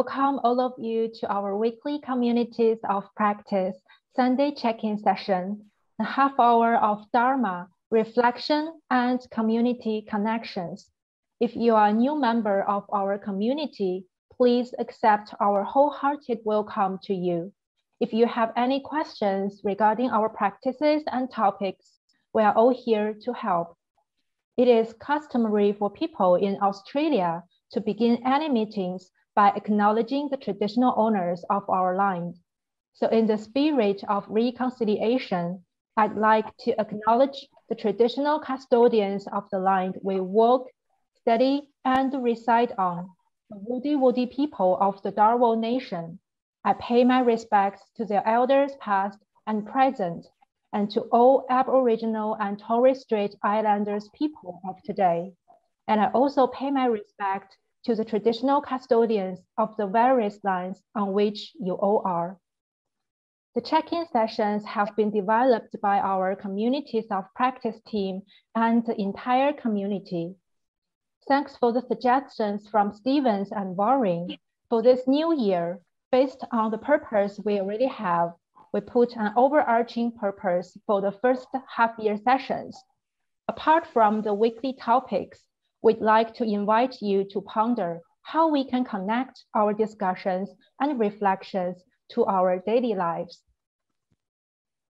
welcome all of you to our weekly communities of practice Sunday check-in session, a half hour of Dharma, reflection, and community connections. If you are a new member of our community, please accept our wholehearted welcome to you. If you have any questions regarding our practices and topics, we are all here to help. It is customary for people in Australia to begin any meetings by acknowledging the traditional owners of our land. So in the spirit of reconciliation, I'd like to acknowledge the traditional custodians of the land we walk, study, and reside on, the Wodi Wodi people of the Dharawal Nation. I pay my respects to their elders past and present, and to all Aboriginal and Torres Strait Islanders people of today. And I also pay my respect to the traditional custodians of the various lines on which you all are. The check-in sessions have been developed by our communities of practice team and the entire community. Thanks for the suggestions from Stevens and Warren for this new year. Based on the purpose we already have, we put an overarching purpose for the first half year sessions. Apart from the weekly topics, we'd like to invite you to ponder how we can connect our discussions and reflections to our daily lives.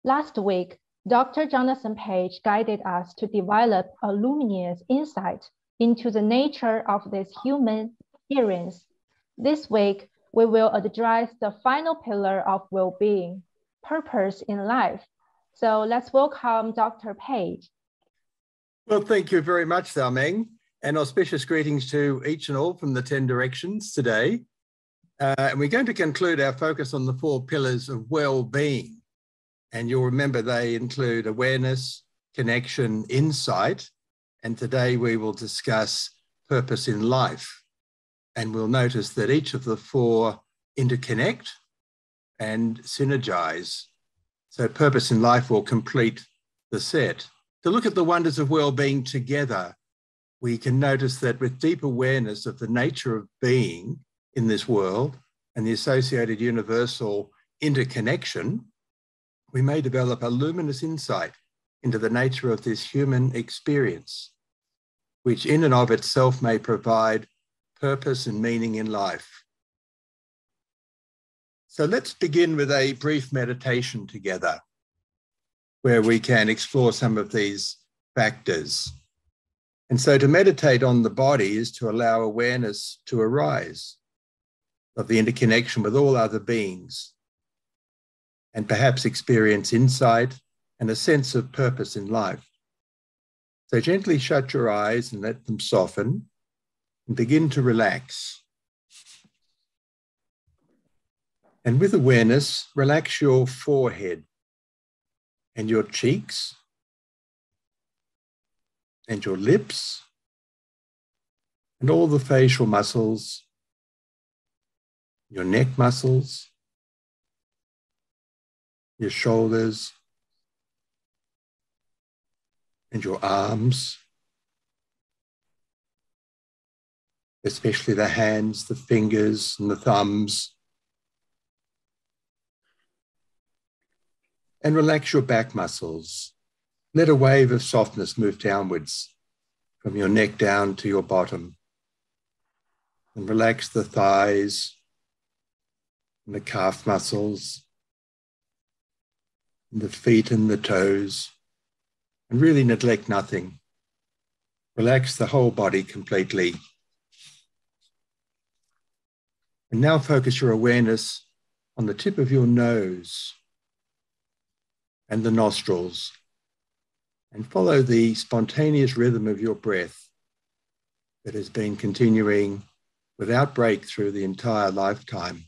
Last week, Dr. Jonathan Page guided us to develop a luminous insight into the nature of this human experience. This week, we will address the final pillar of well-being, purpose in life. So let's welcome Dr. Page. Well, thank you very much, Zhao Meng. And auspicious greetings to each and all from the 10 directions today. Uh, and we're going to conclude our focus on the four pillars of well-being. And you'll remember they include awareness, connection, insight. And today we will discuss purpose in life. And we'll notice that each of the four interconnect and synergize. So purpose in life will complete the set. To look at the wonders of well-being together we can notice that with deep awareness of the nature of being in this world and the associated universal interconnection, we may develop a luminous insight into the nature of this human experience, which in and of itself may provide purpose and meaning in life. So let's begin with a brief meditation together where we can explore some of these factors. And so to meditate on the body is to allow awareness to arise of the interconnection with all other beings and perhaps experience insight and a sense of purpose in life. So gently shut your eyes and let them soften and begin to relax. And with awareness, relax your forehead and your cheeks and your lips and all the facial muscles, your neck muscles, your shoulders, and your arms, especially the hands, the fingers, and the thumbs. And relax your back muscles let a wave of softness move downwards from your neck down to your bottom. And relax the thighs and the calf muscles, and the feet and the toes, and really neglect nothing. Relax the whole body completely. And now focus your awareness on the tip of your nose and the nostrils and follow the spontaneous rhythm of your breath that has been continuing without break through the entire lifetime.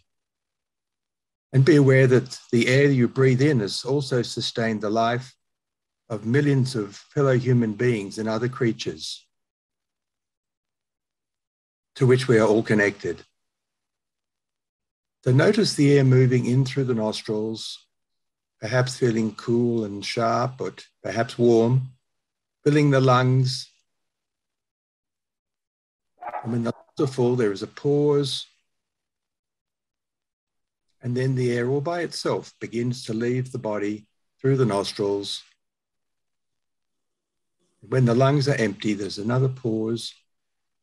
And be aware that the air you breathe in has also sustained the life of millions of fellow human beings and other creatures to which we are all connected. So notice the air moving in through the nostrils perhaps feeling cool and sharp, but perhaps warm, filling the lungs. And when the lungs are full, there is a pause, And then the air all by itself begins to leave the body through the nostrils. When the lungs are empty, there's another pause,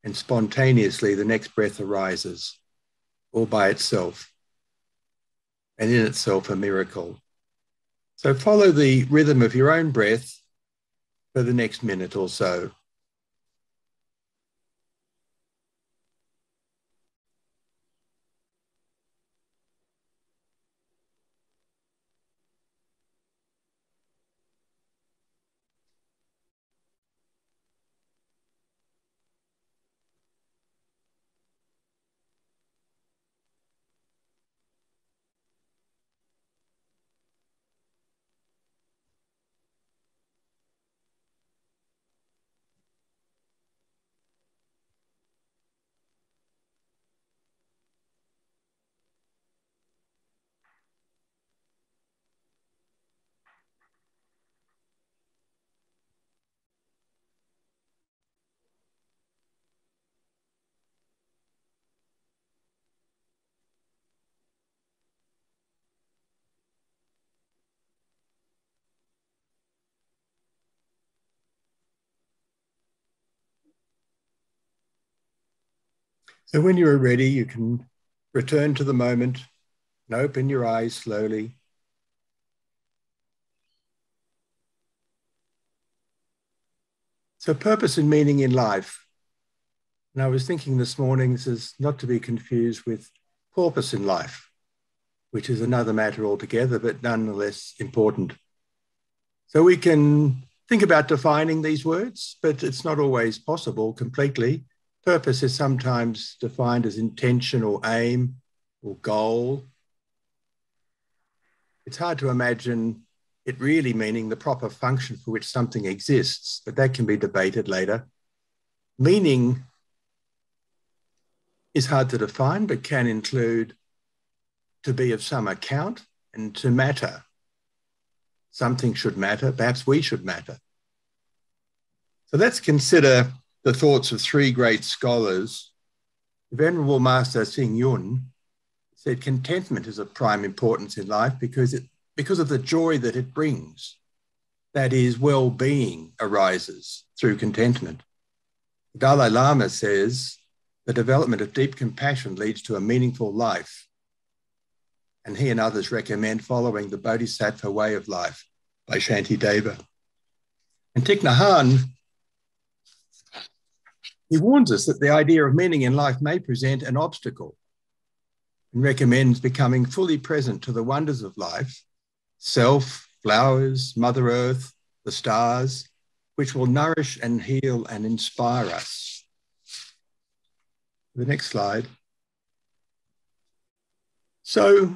and spontaneously the next breath arises all by itself, and in itself a miracle. So follow the rhythm of your own breath for the next minute or so. So when you are ready, you can return to the moment and open your eyes slowly. So, purpose and meaning in life. And I was thinking this morning, this is not to be confused with purpose in life, which is another matter altogether, but nonetheless important. So, we can think about defining these words, but it's not always possible completely. Purpose is sometimes defined as intention or aim or goal. It's hard to imagine it really meaning the proper function for which something exists, but that can be debated later. Meaning is hard to define, but can include to be of some account and to matter. Something should matter, perhaps we should matter. So let's consider the thoughts of three great scholars, the Venerable Master Xing Yun said contentment is of prime importance in life because, it, because of the joy that it brings. That is, well being arises through contentment. The Dalai Lama says the development of deep compassion leads to a meaningful life. And he and others recommend following the Bodhisattva way of life by Shantideva. And Thich Nhat Hanh he warns us that the idea of meaning in life may present an obstacle and recommends becoming fully present to the wonders of life, self, flowers, Mother Earth, the stars, which will nourish and heal and inspire us. The next slide. So,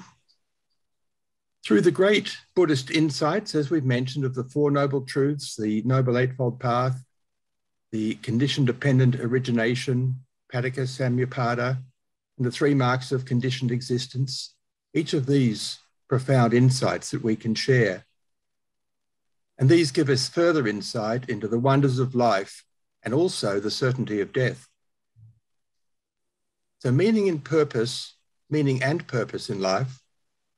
through the great Buddhist insights, as we've mentioned, of the Four Noble Truths, the Noble Eightfold Path, the condition dependent origination, Paticca Samuppada, and the three marks of conditioned existence. Each of these profound insights that we can share. And these give us further insight into the wonders of life and also the certainty of death. So, meaning and purpose, meaning and purpose in life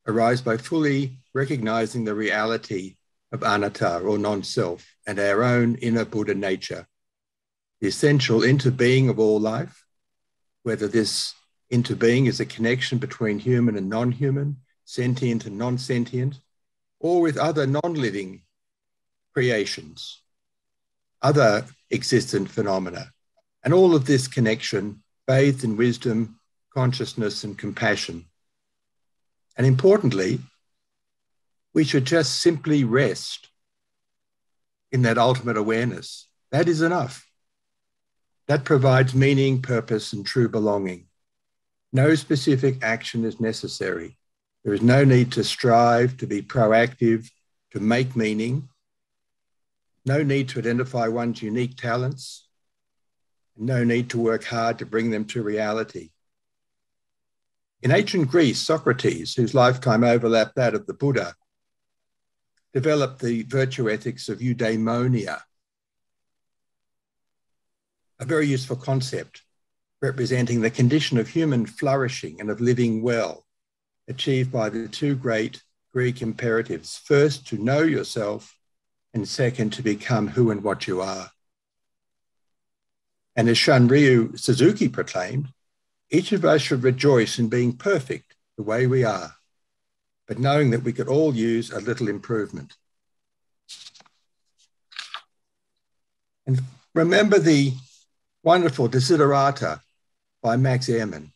arise by fully recognizing the reality of anatta or non self and our own inner Buddha nature the essential interbeing of all life, whether this interbeing is a connection between human and non human, sentient and non sentient, or with other non living creations, other existent phenomena. And all of this connection bathed in wisdom, consciousness, and compassion. And importantly, we should just simply rest in that ultimate awareness. That is enough. That provides meaning, purpose, and true belonging. No specific action is necessary. There is no need to strive, to be proactive, to make meaning. No need to identify one's unique talents. No need to work hard to bring them to reality. In ancient Greece, Socrates, whose lifetime overlapped that of the Buddha, developed the virtue ethics of eudaimonia, a very useful concept representing the condition of human flourishing and of living well, achieved by the two great Greek imperatives first, to know yourself, and second, to become who and what you are. And as Shunryu Suzuki proclaimed, each of us should rejoice in being perfect the way we are, but knowing that we could all use a little improvement. And remember the wonderful Desiderata by Max Ehrmann.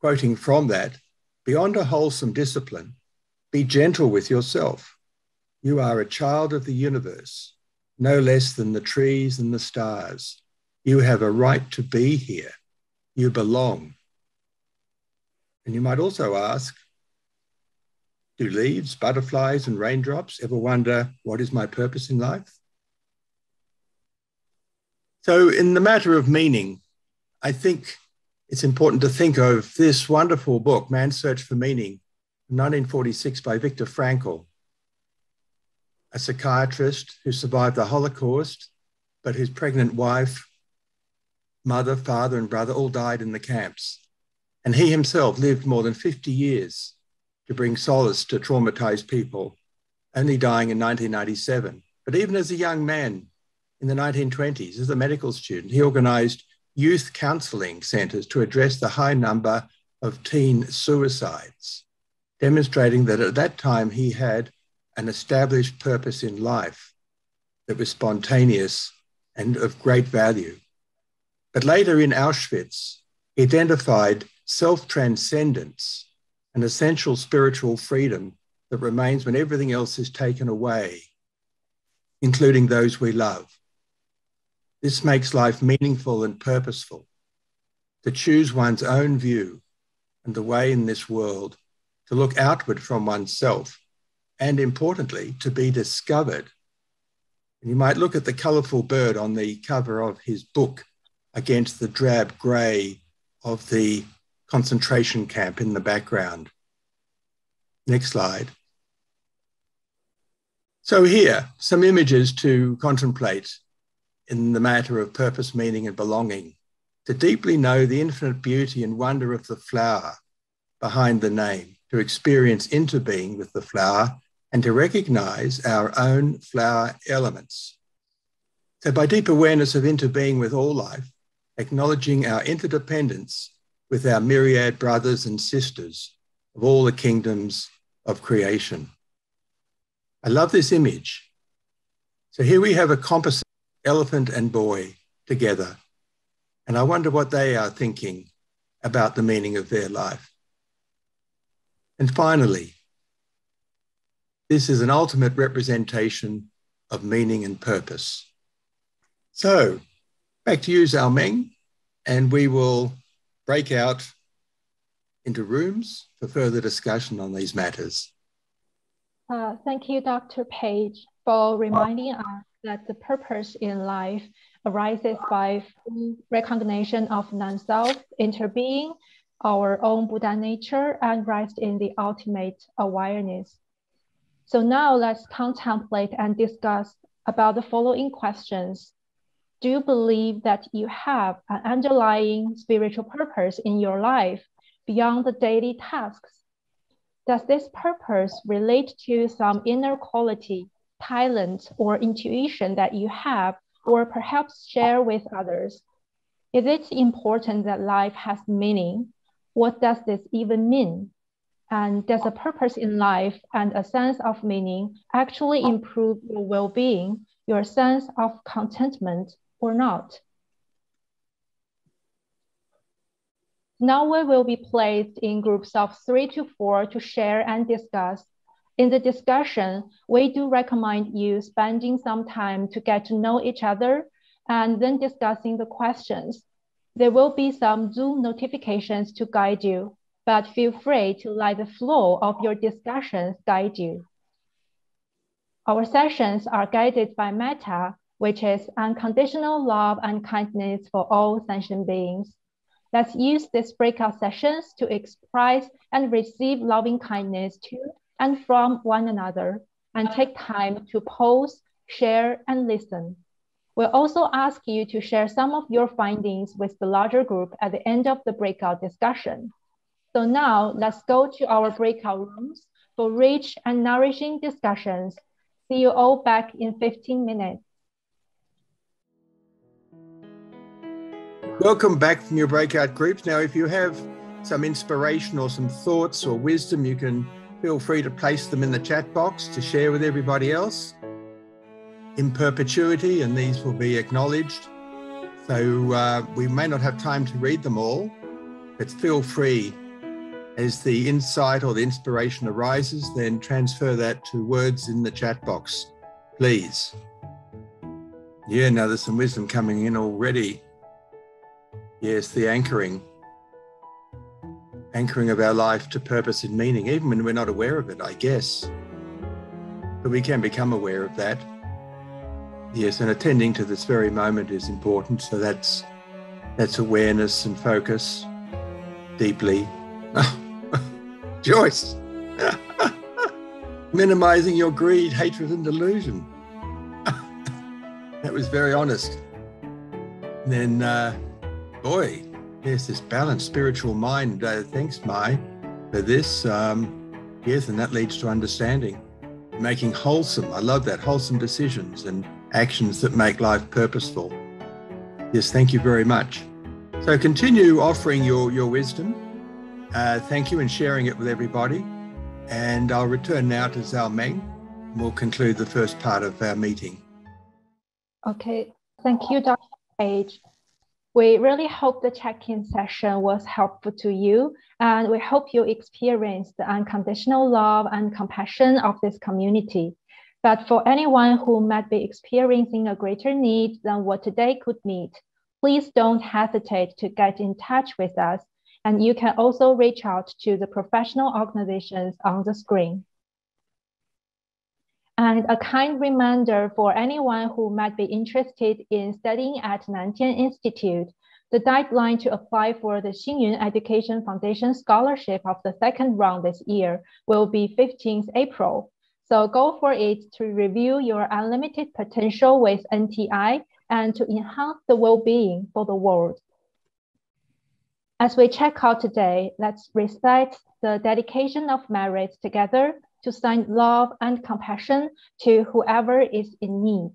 Quoting from that, beyond a wholesome discipline, be gentle with yourself. You are a child of the universe, no less than the trees and the stars. You have a right to be here. You belong. And you might also ask Do leaves, butterflies, and raindrops ever wonder, what is my purpose in life? So, in the matter of meaning, I think it's important to think of this wonderful book, Man's Search for Meaning, 1946 by Viktor Frankl, a psychiatrist who survived the Holocaust, but whose pregnant wife, mother, father, and brother all died in the camps. And he himself lived more than 50 years to bring solace to traumatized people, only dying in 1997. But even as a young man, in the 1920s as a medical student. He organized youth counseling centers to address the high number of teen suicides, demonstrating that at that time he had an established purpose in life that was spontaneous and of great value. But later in Auschwitz, he identified self transcendence, an essential spiritual freedom that remains when everything else is taken away, including those we love. This makes life meaningful and purposeful. To choose one's own view and the way in this world, to look outward from oneself, and importantly, to be discovered. And you might look at the colourful bird on the cover of his book against the drab grey of the concentration camp in the background. Next slide. So, here, some images to contemplate in the matter of purpose, meaning, and belonging, to deeply know the infinite beauty and wonder of the flower behind the name, to experience interbeing with the flower, and to recognize our own flower elements. So, by deep awareness of interbeing with all life, acknowledging our interdependence with our myriad brothers and sisters of all the kingdoms of creation. I love this image. So, here we have a composite elephant and boy together. And I wonder what they are thinking about the meaning of their life. And finally, this is an ultimate representation of meaning and purpose. So, back to you, Zhao Meng, and we will break out into rooms for further discussion on these matters. Uh, thank you, Dr. Page, for reminding us that the purpose in life arises by recognition of non-self, interbeing, our own Buddha nature, and rest in the ultimate awareness. So now let's contemplate and discuss about the following questions. Do you believe that you have an underlying spiritual purpose in your life beyond the daily tasks? Does this purpose relate to some inner quality talent or intuition that you have, or perhaps share with others? Is it important that life has meaning? What does this even mean? And does a purpose in life and a sense of meaning actually improve your well being, your sense of contentment, or not? Now we will be placed in groups of three to four to share and discuss in the discussion, we do recommend you spending some time to get to know each other and then discussing the questions. There will be some Zoom notifications to guide you, but feel free to let the flow of your discussions guide you. Our sessions are guided by Metta, which is unconditional love and kindness for all sentient beings. Let's use these breakout sessions to express and receive loving kindness to and from one another and uh-huh. take time to pause, share, and listen. We'll also ask you to share some of your findings with the larger group at the end of the breakout discussion. So now let's go to our breakout rooms for rich and nourishing discussions. See you all back in 15 minutes. Welcome back from your breakout groups. Now, if you have some inspiration or some thoughts or wisdom, you can feel free to place them in the chat box to share with everybody else in perpetuity, and these will be acknowledged. So uh, we may not have time to read them all, but feel free as the insight or the inspiration arises, then transfer that to words in the chat box, please. Yeah, now there's some wisdom coming in already. Yes, the anchoring. Anchoring of our life to purpose and meaning, even when we're not aware of it, I guess. But we can become aware of that. Yes, and attending to this very moment is important. So that's that's awareness and focus deeply. Joyce, minimizing your greed, hatred, and delusion. that was very honest. And then, uh, boy, yes, this balanced spiritual mind. Uh, thanks, Mai, for this. Um, yes, and that leads to understanding, making wholesome. I love that wholesome decisions and actions that make life purposeful. Yes, thank you very much. So continue offering your, your wisdom uh, thank you and sharing it with everybody. And I'll return now to Zhao Meng. We'll conclude the first part of our meeting. Okay, thank you, Dr. Page. We really hope the check-in session was helpful to you, and we hope you experienced the unconditional love and compassion of this community. But for anyone who might be experiencing a greater need than what today could meet, please don't hesitate to get in touch with us and you can also reach out to the professional organizations on the screen. And a kind reminder for anyone who might be interested in studying at Nan Tien Institute, the deadline to apply for the Xingyun Education Foundation Scholarship of the second round this year will be 15th April. So go for it to review your unlimited potential with NTI and to enhance the well-being for the world. As we check out today, let's recite the dedication of merit together to send love and compassion to whoever is in need.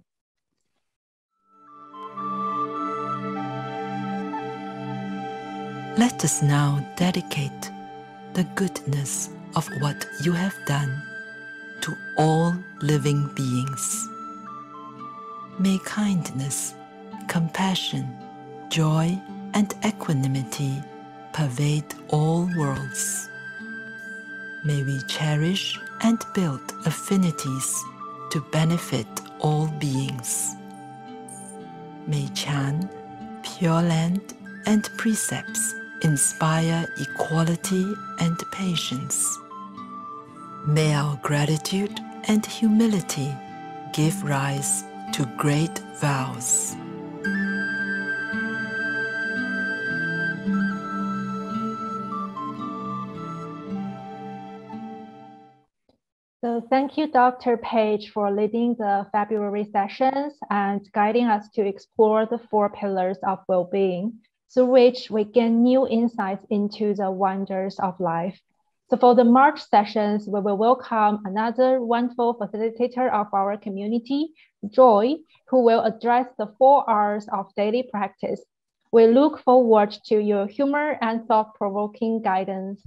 Let us now dedicate the goodness of what you have done to all living beings. May kindness, compassion, joy, and equanimity pervade all worlds. May we cherish and build affinities to benefit all beings. May Chan, Pure Land, and precepts inspire equality and patience. May our gratitude and humility give rise to great vows. Thank you, Dr. Page, for leading the February sessions and guiding us to explore the four pillars of well-being, through which we gain new insights into the wonders of life. So for the March sessions, we will welcome another wonderful facilitator of our community, Joy, who will address the four R's of daily practice. We look forward to your humor and thought-provoking guidance.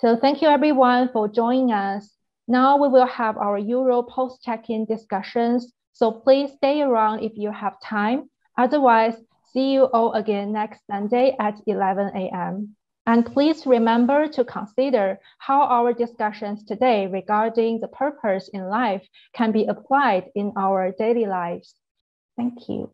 So thank you everyone for joining us. Now we will have our Euro post check-in discussions. So please stay around if you have time. Otherwise, see you all again next Sunday at 11 a.m. And please remember to consider how our discussions today regarding the purpose in life can be applied in our daily lives. Thank you.